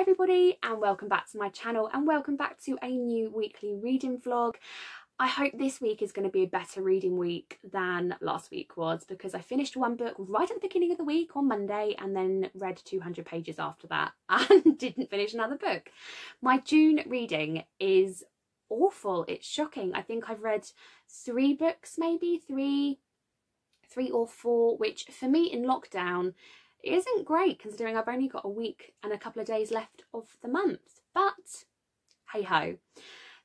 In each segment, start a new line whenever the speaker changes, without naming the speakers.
everybody and welcome back to my channel and welcome back to a new weekly reading vlog. I hope this week is going to be a better reading week than last week was because I finished one book right at the beginning of the week on Monday and then read 200 pages after that and didn't finish another book. My June reading is awful. It's shocking. I think I've read three books maybe, three, three or four, which for me in lockdown it isn't great considering I've only got a week and a couple of days left of the month, but hey ho.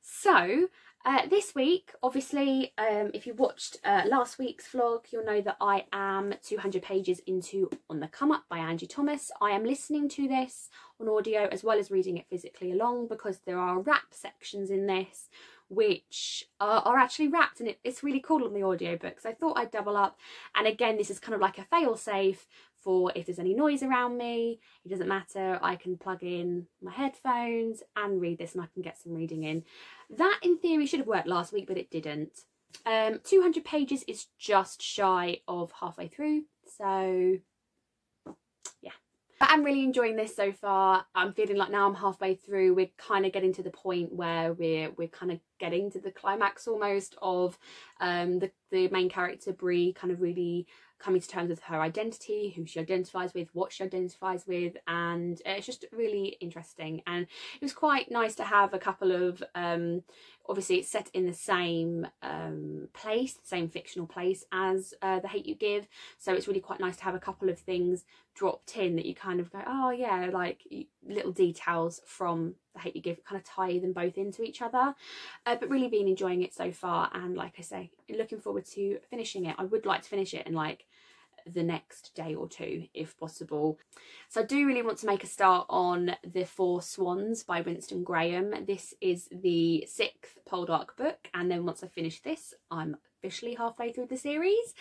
So uh, this week, obviously, um, if you watched uh, last week's vlog, you'll know that I am 200 pages into On the Come Up by Angie Thomas. I am listening to this on audio as well as reading it physically along because there are rap sections in this which are, are actually rapped and it, it's really cool on the audiobook so I thought I'd double up and again this is kind of like a fail safe for if there's any noise around me, it doesn't matter, I can plug in my headphones and read this and I can get some reading in. That in theory should have worked last week, but it didn't. Um, 200 pages is just shy of halfway through, so yeah. But I'm really enjoying this so far. I'm feeling like now I'm halfway through. We're kind of getting to the point where we're we're kind of getting to the climax almost of um, the the main character Bree kind of really coming to terms with her identity, who she identifies with, what she identifies with, and it's just really interesting. And it was quite nice to have a couple of, um, obviously it's set in the same um, place, the same fictional place as uh, The Hate You Give, so it's really quite nice to have a couple of things dropped in that you kind of go, oh yeah, like little details from The Hate You Give, kind of tie them both into each other. Uh, but really been enjoying it so far, and like I say, looking forward to finishing it. I would like to finish it in like the next day or two if possible. So I do really want to make a start on The Four Swans by Winston Graham. This is the sixth Poldark book and then once I finish this I'm officially halfway through the series.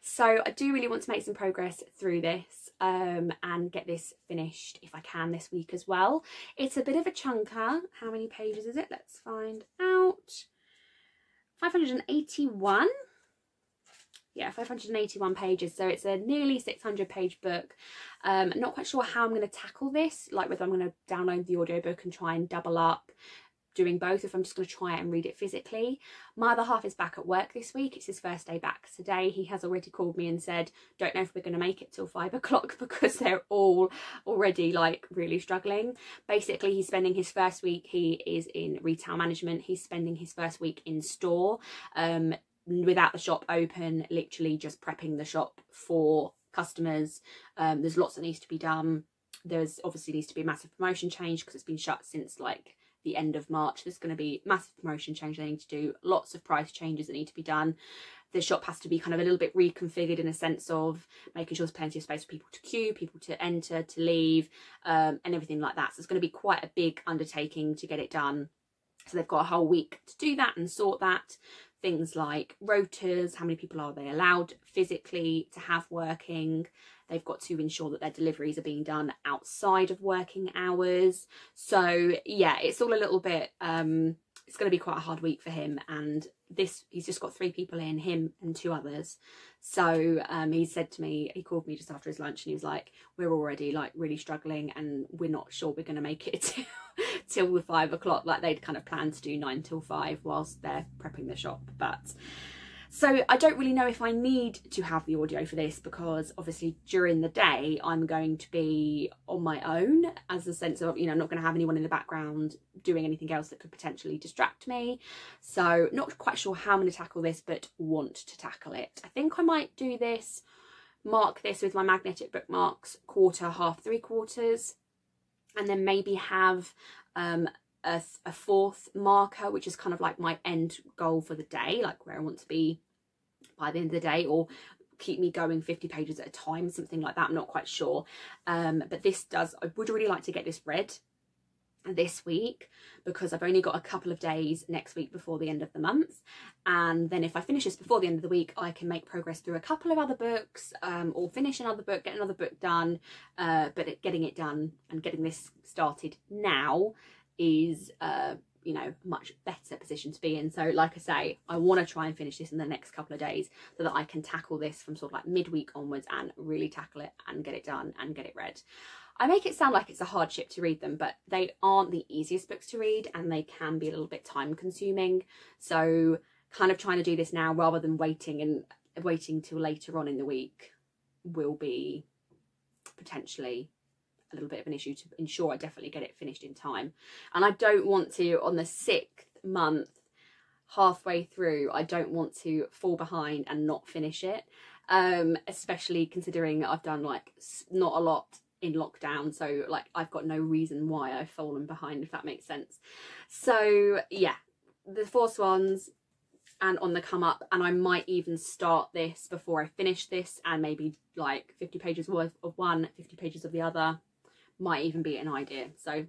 So I do really want to make some progress through this um, and get this finished if I can this week as well. It's a bit of a chunker. How many pages is it? Let's find out. 581 yeah 581 pages so it's a nearly 600 page book. Um not quite sure how i'm going to tackle this like whether i'm going to download the audiobook and try and double up doing both if i'm just going to try it and read it physically. My other half is back at work this week it's his first day back today. He has already called me and said don't know if we're going to make it till five o'clock because they're all already like really struggling. Basically he's spending his first week he is in retail management he's spending his first week in store. Um without the shop open, literally just prepping the shop for customers. Um, there's lots that needs to be done. There's obviously needs to be a massive promotion change because it's been shut since like the end of March. There's going to be massive promotion change they need to do, lots of price changes that need to be done. The shop has to be kind of a little bit reconfigured in a sense of making sure there's plenty of space for people to queue, people to enter, to leave, um, and everything like that. So it's going to be quite a big undertaking to get it done. So they've got a whole week to do that and sort that things like rotas, how many people are they allowed physically to have working. They've got to ensure that their deliveries are being done outside of working hours. So yeah, it's all a little bit, um, it's going to be quite a hard week for him. And this, he's just got three people in, him and two others. So um, he said to me, he called me just after his lunch and he was like, we're already like really struggling and we're not sure we're going to make it till, till the five o'clock. Like they'd kind of planned to do nine till five whilst they're prepping the shop. But so I don't really know if I need to have the audio for this because obviously during the day I'm going to be on my own as a sense of, you know, I'm not going to have anyone in the background doing anything else that could potentially distract me. So not quite sure how I'm going to tackle this, but want to tackle it. I think I might do this, mark this with my magnetic bookmarks, quarter, half, three quarters, and then maybe have um, a, a fourth marker, which is kind of like my end goal for the day, like where I want to be by the end of the day or keep me going 50 pages at a time, something like that. I'm not quite sure. Um, but this does, I would really like to get this read this week because I've only got a couple of days next week before the end of the month and then if I finish this before the end of the week I can make progress through a couple of other books um, or finish another book get another book done uh, but getting it done and getting this started now is uh, you know much better position to be in so like i say i want to try and finish this in the next couple of days so that i can tackle this from sort of like midweek onwards and really tackle it and get it done and get it read I make it sound like it's a hardship to read them, but they aren't the easiest books to read and they can be a little bit time consuming. So kind of trying to do this now rather than waiting and waiting till later on in the week will be potentially a little bit of an issue to ensure I definitely get it finished in time. And I don't want to, on the sixth month, halfway through, I don't want to fall behind and not finish it. Um, especially considering I've done like not a lot in lockdown so like I've got no reason why I've fallen behind if that makes sense so yeah the four swans and on the come up and I might even start this before I finish this and maybe like 50 pages worth of one 50 pages of the other might even be an idea so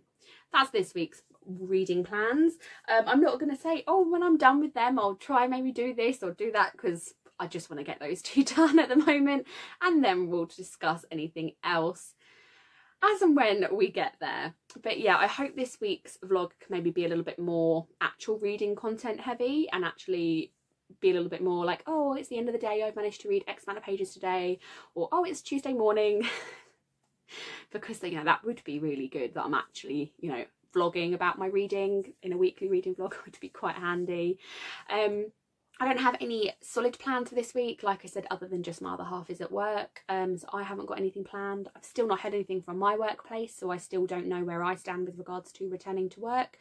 that's this week's reading plans um, I'm not going to say oh when I'm done with them I'll try maybe do this or do that because I just want to get those two done at the moment and then we'll discuss anything else as and when we get there. But yeah, I hope this week's vlog can maybe be a little bit more actual reading content heavy and actually be a little bit more like, oh, it's the end of the day, I've managed to read X amount of pages today, or oh, it's Tuesday morning. because, you know, that would be really good that I'm actually, you know, vlogging about my reading in a weekly reading vlog would be quite handy. Um, I don't have any solid plans for this week, like I said, other than just my other half is at work. Um, so I haven't got anything planned. I've still not heard anything from my workplace, so I still don't know where I stand with regards to returning to work.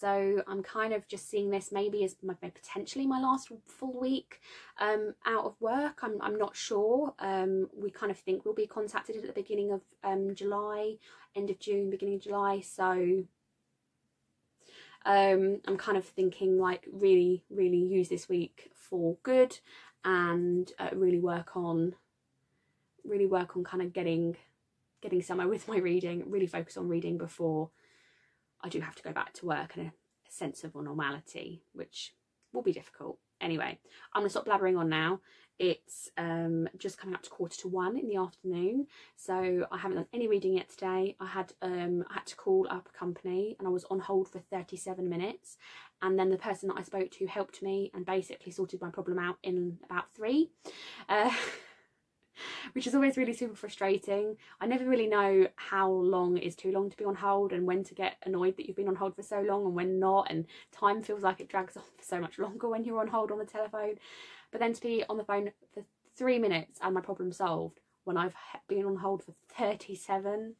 So I'm kind of just seeing this maybe as my, potentially my last full week um, out of work. I'm, I'm not sure. Um, we kind of think we'll be contacted at the beginning of um, July, end of June, beginning of July. So um, I'm kind of thinking like really, really use this week for good and uh, really work on, really work on kind of getting, getting somewhere with my reading, really focus on reading before I do have to go back to work and a, a sense of normality, which will be difficult. Anyway, I'm going to stop blabbering on now it's um, just coming up to quarter to one in the afternoon, so I haven't done any reading yet today. I had um, I had to call up a company and I was on hold for 37 minutes, and then the person that I spoke to helped me and basically sorted my problem out in about three. Uh, which is always really super frustrating. I never really know how long is too long to be on hold and when to get annoyed that you've been on hold for so long and when not and time feels like it drags on for so much longer when you're on hold on the telephone. But then to be on the phone for three minutes and my problem solved when I've been on hold for 37.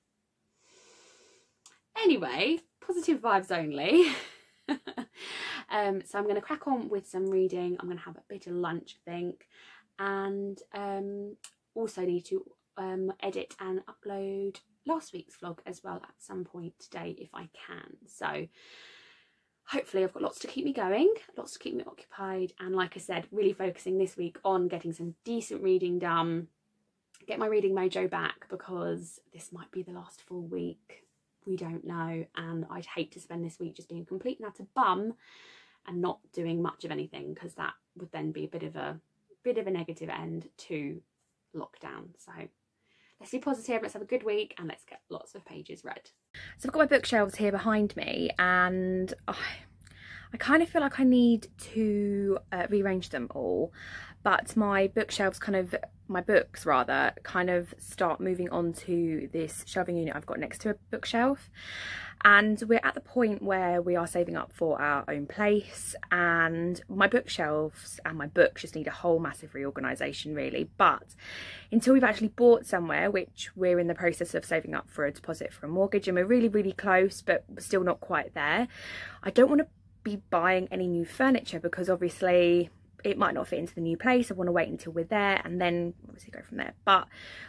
Anyway, positive vibes only. um, so I'm going to crack on with some reading. I'm going to have a bit of lunch, I think. And um, also need to um, edit and upload last week's vlog as well at some point today if I can. So hopefully I've got lots to keep me going, lots to keep me occupied and like I said really focusing this week on getting some decent reading done, get my reading mojo back because this might be the last full week, we don't know and I'd hate to spend this week just being complete and utter bum and not doing much of anything because that would then be a bit of a bit of a negative end to lockdown. So let's be positive let's have a good week and let's get lots of pages read. So I've got my bookshelves here behind me and I, I kind of feel like I need to uh, rearrange them all but my bookshelves kind of my books rather kind of start moving on to this shelving unit I've got next to a bookshelf. And we're at the point where we are saving up for our own place and my bookshelves and my books just need a whole massive reorganisation really. But until we've actually bought somewhere which we're in the process of saving up for a deposit for a mortgage and we're really really close but still not quite there I don't want to be buying any new furniture because obviously it might not fit into the new place. I want to wait until we're there and then obviously go from there. But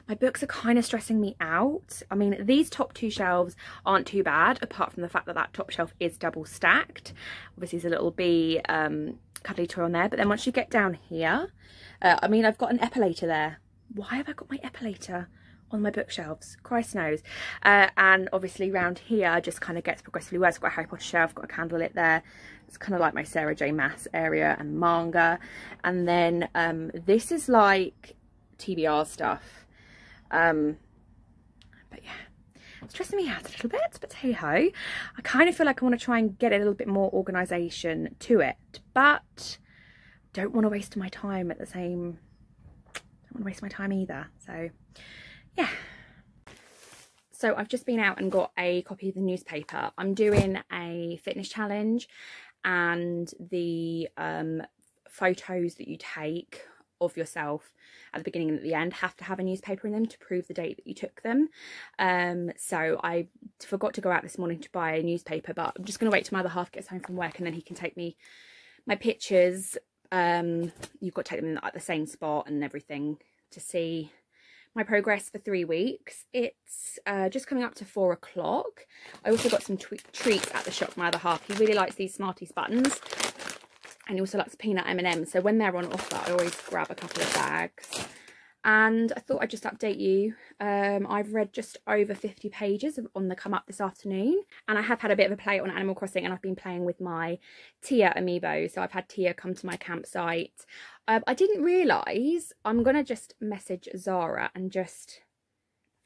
my books are kind of stressing me out. I mean, these top two shelves aren't too bad, apart from the fact that that top shelf is double stacked. Obviously, there's a little bee um, cuddly toy on there. But then once you get down here, uh, I mean, I've got an epilator there. Why have I got my epilator? On my bookshelves christ knows uh, and obviously round here just kind of gets progressively worse i've got a harry potter shelf got a candle lit there it's kind of like my Sarah J Maas area and manga. And then um, this is like TBR stuff. Um, but yeah, it's stressing me out a little bit, but hey ho. I kind of feel like I want to try and get a little bit more organisation to it, but don't want to waste my time at the same, don't want to waste my time either. So yeah. So I've just been out and got a copy of the newspaper. I'm doing a fitness challenge and the um, photos that you take of yourself at the beginning and at the end have to have a newspaper in them to prove the date that you took them. Um, so I forgot to go out this morning to buy a newspaper, but I'm just going to wait till my other half gets home from work and then he can take me my pictures. Um, you've got to take them at the same spot and everything to see my progress for three weeks. It's uh, just coming up to four o'clock. I also got some treats at the shop my other half. He really likes these Smarties buttons and he also likes peanut M&M's. So when they're on offer, I always grab a couple of bags. And I thought I'd just update you. Um, I've read just over 50 pages on the come up this afternoon. And I have had a bit of a play on Animal Crossing and I've been playing with my Tia amiibo. So I've had Tia come to my campsite. Um, I didn't realise, I'm going to just message Zara and just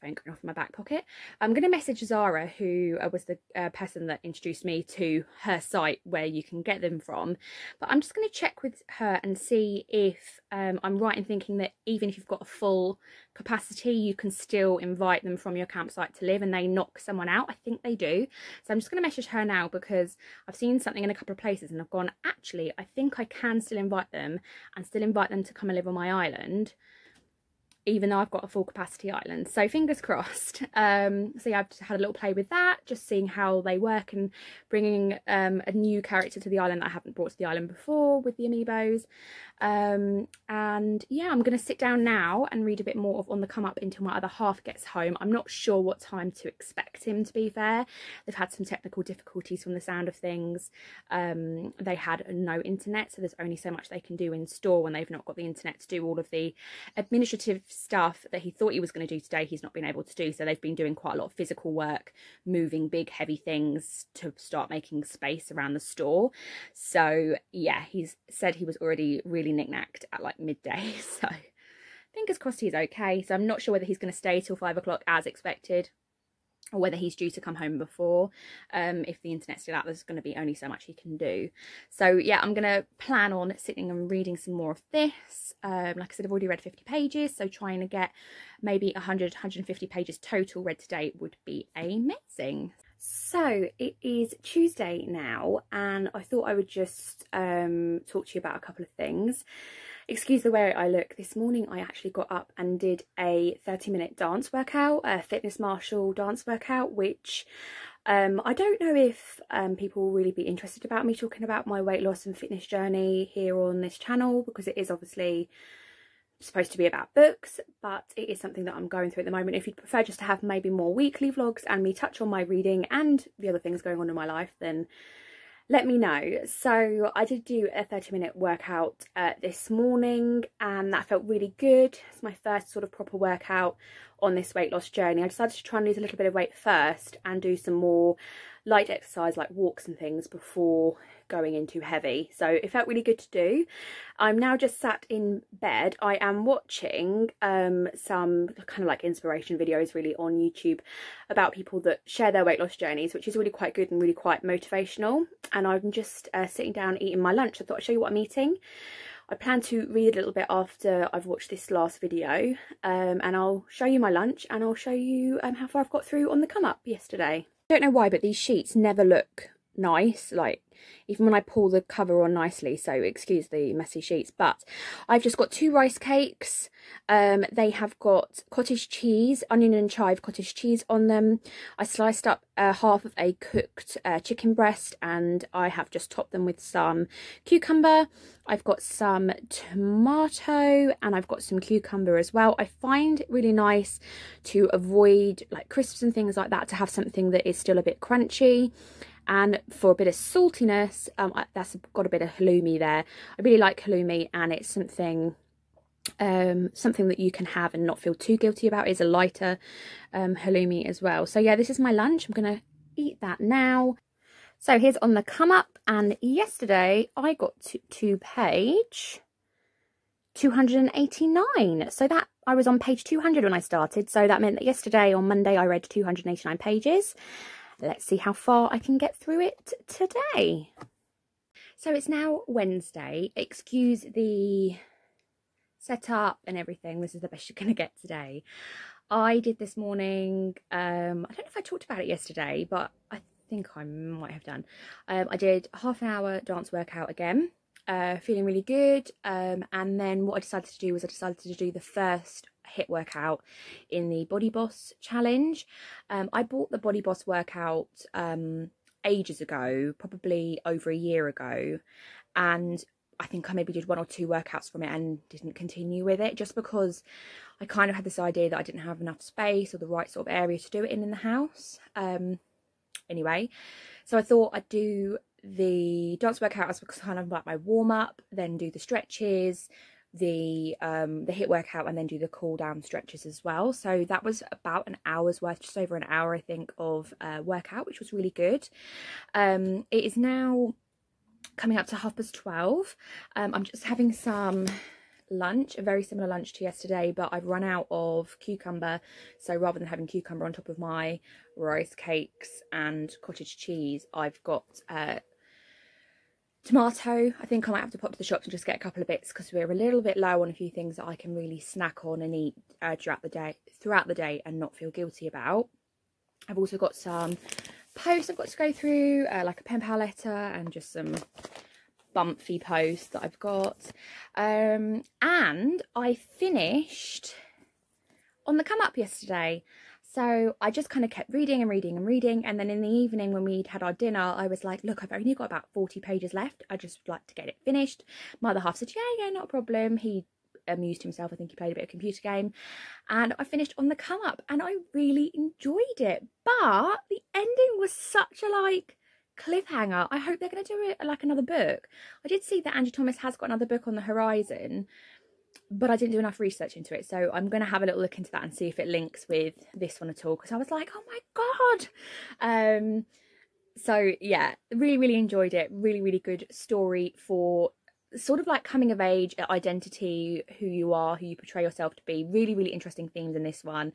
phone going off in my back pocket. I'm going to message Zara, who uh, was the uh, person that introduced me to her site where you can get them from. But I'm just going to check with her and see if um, I'm right in thinking that even if you've got a full capacity, you can still invite them from your campsite to live and they knock someone out. I think they do. So I'm just going to message her now because I've seen something in a couple of places and I've gone, actually, I think I can still invite them and still invite them to come and live on my island even though I've got a full capacity island. So fingers crossed. Um, so yeah, I've had a little play with that, just seeing how they work and bringing um, a new character to the island that I haven't brought to the island before with the amiibos. Um, and yeah, I'm going to sit down now and read a bit more of On the Come Up until my other half gets home. I'm not sure what time to expect him, to be fair. They've had some technical difficulties from the sound of things. Um, they had no internet, so there's only so much they can do in store when they've not got the internet to do all of the administrative stuff that he thought he was going to do today. He's not been able to do, so they've been doing quite a lot of physical work, moving big, heavy things to start making space around the store. So yeah, he's said he was already really knickknacked at like midday. So fingers crossed he's okay. So I'm not sure whether he's going to stay till five o'clock as expected or whether he's due to come home before. Um, if the internet's still out, there's going to be only so much he can do. So yeah, I'm going to plan on sitting and reading some more of this. Um, like I said, I've already read 50 pages, so trying to get maybe 100, 150 pages total read today would be amazing. So it is Tuesday now and I thought I would just um, talk to you about a couple of things. Excuse the way I look. This morning I actually got up and did a 30 minute dance workout, a fitness martial dance workout, which um, I don't know if um, people will really be interested about me talking about my weight loss and fitness journey here on this channel because it is obviously supposed to be about books but it is something that I'm going through at the moment if you'd prefer just to have maybe more weekly vlogs and me touch on my reading and the other things going on in my life then let me know. So I did do a 30 minute workout uh, this morning and that felt really good. It's my first sort of proper workout on this weight loss journey. I decided to try and lose a little bit of weight first and do some more light exercise like walks and things before going in too heavy. So it felt really good to do. I'm now just sat in bed. I am watching um, some kind of like inspiration videos really on YouTube about people that share their weight loss journeys, which is really quite good and really quite motivational. And I'm just uh, sitting down eating my lunch. I thought I'd show you what I'm eating. I plan to read a little bit after I've watched this last video um, and I'll show you my lunch and I'll show you um, how far I've got through on the come up yesterday. Don't know why but these sheets never look nice like even when I pull the cover on nicely so excuse the messy sheets but I've just got two rice cakes. Um they have got cottage cheese onion and chive cottage cheese on them. I sliced up uh, half of a cooked uh, chicken breast and I have just topped them with some cucumber. I've got some tomato and I've got some cucumber as well. I find it really nice to avoid like crisps and things like that to have something that is still a bit crunchy and for a bit of saltiness um, that's got a bit of halloumi there. I really like halloumi and it's something um, something that you can have and not feel too guilty about. Is a lighter um, halloumi as well. So yeah this is my lunch. I'm gonna eat that now. So here's on the come up. And yesterday I got to, to page 289 so that I was on page 200 when I started. So that meant that yesterday on Monday I read 289 pages let's see how far I can get through it today. So it's now Wednesday. Excuse the setup and everything. This is the best you're going to get today.
I did this morning, um, I don't know if I talked about it yesterday, but I think I might have done. Um, I did half an hour dance workout again, uh, feeling really good. Um, and then what I decided to do was I decided to do the first HIIT workout in the Body Boss challenge. Um, I bought the Body Boss workout um, ages ago, probably over a year ago, and I think I maybe did one or two workouts from it and didn't continue with it just because I kind of had this idea that I didn't have enough space or the right sort of area to do it in in the house. Um, anyway, so I thought I'd do the dance workout as kind of like my warm up, then do the stretches, the um the HIIT workout and then do the cool down stretches as well. So that was about an hour's worth just over an hour i think of uh, workout which was really good. Um it is now coming up to half past 12 um i'm just having some lunch a very similar lunch to yesterday but i've run out of cucumber. So rather than having cucumber on top of my rice cakes and cottage cheese i've got uh tomato. I think i might have to pop to the shops and just get a couple of bits because we're a little bit low on a few things that i can really snack on and eat uh, throughout the day throughout the day and not feel guilty about. I've also got some posts i've got to go through uh, like a pen pal letter and just some bumpy posts that i've got. Um, and i finished on the come up yesterday so I just kind of kept reading and reading and reading. And then in the evening when we'd had our dinner, I was like, look, I've only got about 40 pages left. I just would like to get it finished. My other half said, yeah, yeah, not a problem. He amused himself. I think he played a bit of computer game. And I finished on the come up and I really enjoyed it. But the ending was such a like cliffhanger. I hope they're going to do it like another book. I did see that Angie Thomas has got another book on the horizon but I didn't do enough research into it. So I'm going to have a little look into that and see if it links with this one at all. Because I was like, oh my God. Um, so yeah, really, really enjoyed it. Really, really good story for sort of like coming of age identity who you are who you portray yourself to be really really interesting themes in this one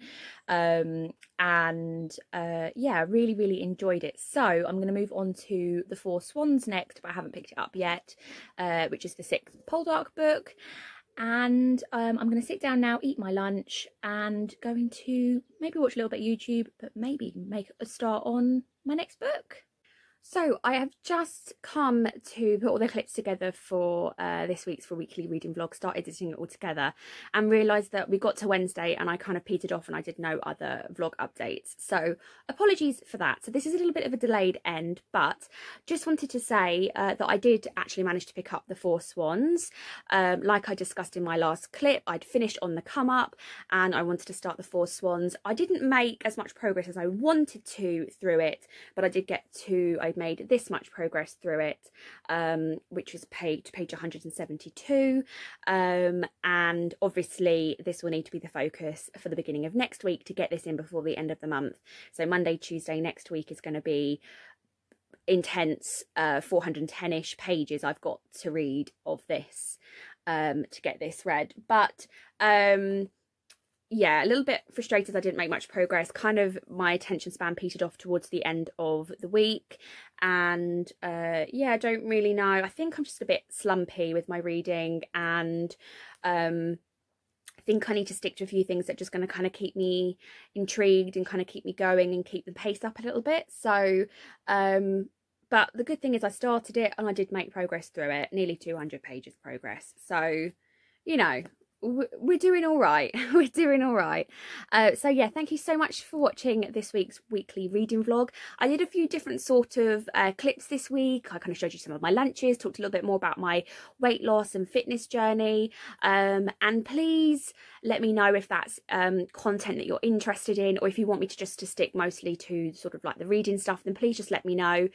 um and uh yeah really really enjoyed it so i'm going to move on to the four swans next but i haven't picked it up yet uh which is the sixth poldark book and um, I'm going to sit down now, eat my lunch, and going to maybe watch a little bit YouTube, but maybe make a start on my next book. So I have just come to put all the clips together for uh, this week's for weekly reading vlog, start editing it all together and realised that we got to Wednesday and I kind of petered off and I did no other vlog updates. So apologies for that. So this is a little bit of a delayed end, but just wanted to say uh, that I did actually manage to pick up the Four Swans. Um, like I discussed in my last clip, I'd finished on the come up and I wanted to start the Four Swans. I didn't make as much progress as I wanted to through it, but I did get to, I made this much progress through it, um, which was page page 172. Um, and obviously, this will need to be the focus for the beginning of next week to get this in before the end of the month. So Monday, Tuesday next week is going to be intense uh 410ish pages I've got to read of this um to get this read but um yeah, a little bit frustrated I didn't make much progress. Kind of my attention span petered off towards the end of the week. And uh, yeah, I don't really know. I think I'm just a bit slumpy with my reading and um, I think I need to stick to a few things that are just going to kind of keep me intrigued and kind of keep me going and keep the pace up a little bit. So, um, but the good thing is I started it and I did make progress through it, nearly 200 pages progress. So, you know, we're doing all right. We're doing all right. Uh, so yeah thank you so much for watching this week's weekly reading vlog. I did a few different sort of uh, clips this week. I kind of showed you some of my lunches talked a little bit more about my weight loss and fitness journey. Um, and please let me know if that's um, content that you're interested in or if you want me to just to stick mostly to sort of like the reading stuff then please just let me know.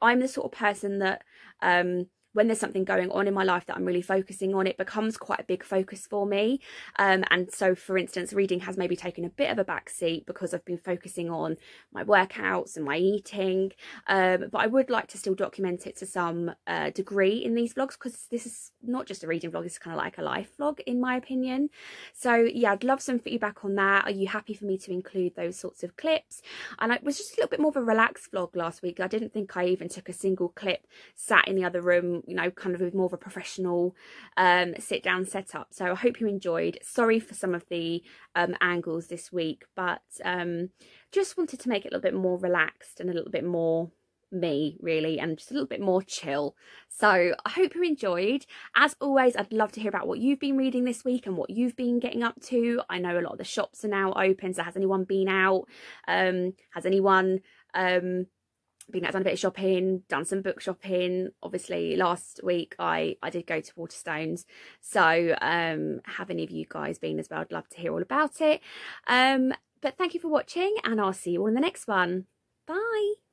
I'm the sort of person that um, when there's something going on in my life that I'm really focusing on, it becomes quite a big focus for me. Um, and so, for instance, reading has maybe taken a bit of a backseat because I've been focusing on my workouts and my eating. Um, but I would like to still document it to some uh, degree in these vlogs because this is not just a reading vlog, it's kind of like a life vlog, in my opinion. So, yeah, I'd love some feedback on that. Are you happy for me to include those sorts of clips? And it was just a little bit more of a relaxed vlog last week. I didn't think I even took a single clip, sat in the other room
you know, kind of with more of a professional um, sit down setup. So I hope you enjoyed. Sorry for some of the um, angles this week, but um, just wanted to make it a little bit more relaxed and a little bit more me really and just a little bit more chill so i hope you enjoyed as always i'd love to hear about what you've been reading this week and what you've been getting up to i know a lot of the shops are now open so has anyone been out um has anyone um been out done a bit of shopping done some book shopping. Obviously last week i i did go to waterstones. So um have any of you guys been as well? I'd love to hear all about it. Um but thank you for watching and i'll see you all in the next one. Bye